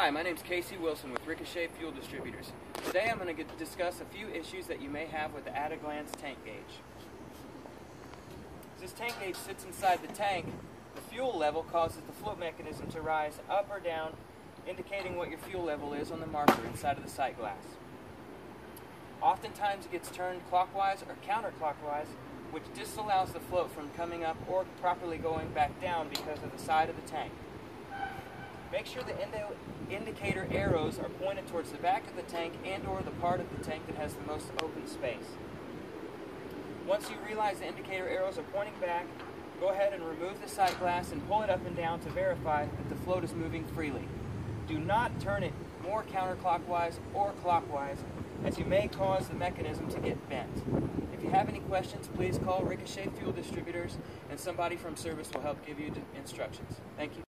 Hi, my name is Casey Wilson with Ricochet Fuel Distributors. Today I'm going to discuss a few issues that you may have with the at-a-glance tank gauge. As this tank gauge sits inside the tank, the fuel level causes the float mechanism to rise up or down, indicating what your fuel level is on the marker inside of the sight glass. Oftentimes it gets turned clockwise or counterclockwise, which disallows the float from coming up or properly going back down because of the side of the tank. Make sure the indicator arrows are pointed towards the back of the tank and or the part of the tank that has the most open space. Once you realize the indicator arrows are pointing back, go ahead and remove the sight glass and pull it up and down to verify that the float is moving freely. Do not turn it more counterclockwise or clockwise as you may cause the mechanism to get bent. If you have any questions, please call Ricochet Fuel Distributors and somebody from service will help give you instructions. Thank you.